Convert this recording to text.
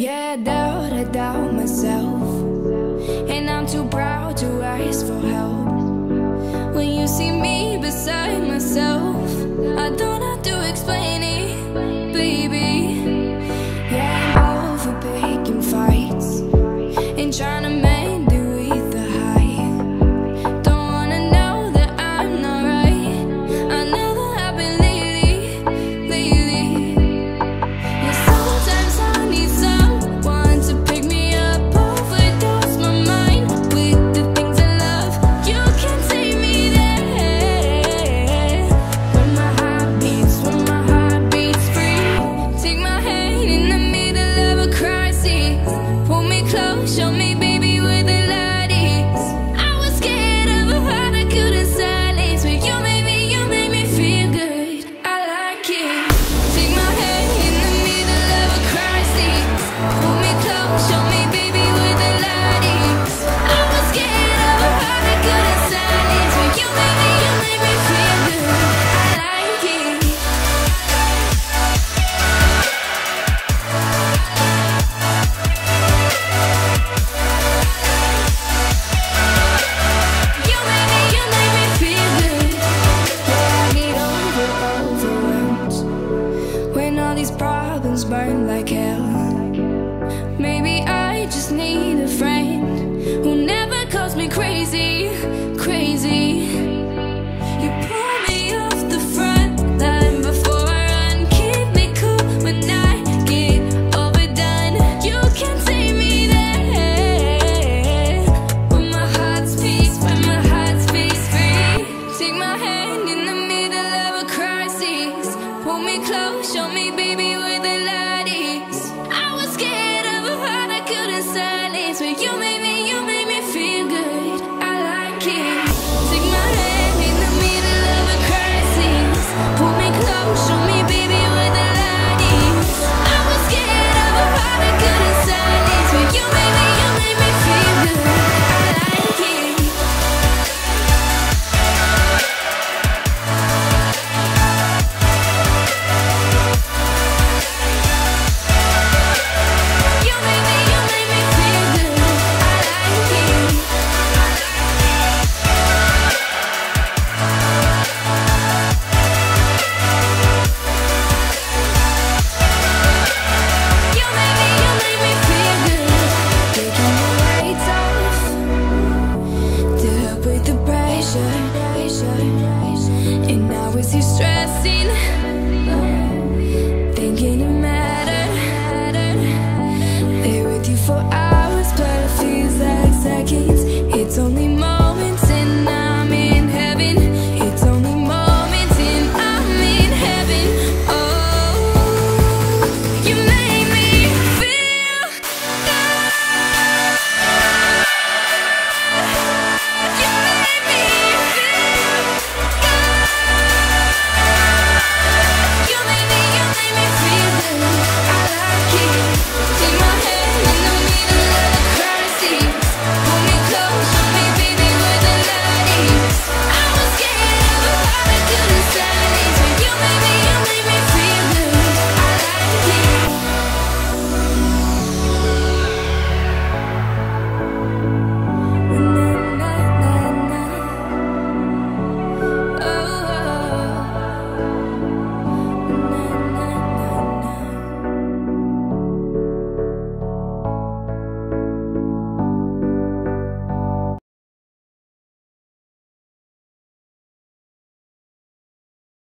Yeah, I doubt, I doubt myself. And I'm too proud to ask for help. 梦想。these problems burn like hell. Maybe I just need a friend Who never calls me crazy. me close, show me baby where the light is. I was scared of a heart I couldn't silence, but you made makes you stressing